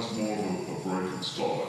was more of a, a breaking style.